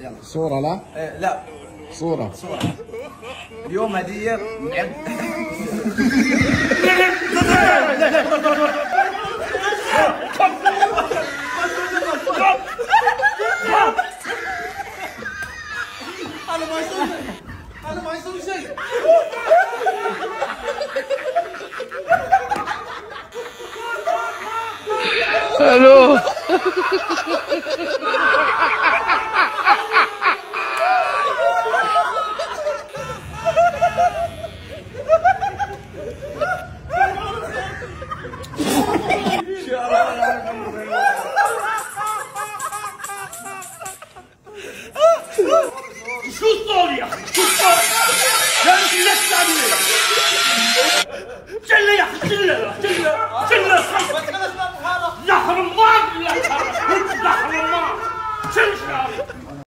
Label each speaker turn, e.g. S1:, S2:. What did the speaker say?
S1: يلا.
S2: صورة لا؟
S1: إيه لا.
S2: صورة.
S1: صورة. اليوم هدية من عند أنا ما يصير أنا ما يصير شيء
S3: ألو.
S4: شو الطاولة؟ شو الطاولة؟ يا مش لك تعمل شلة يا أخي شلة شلة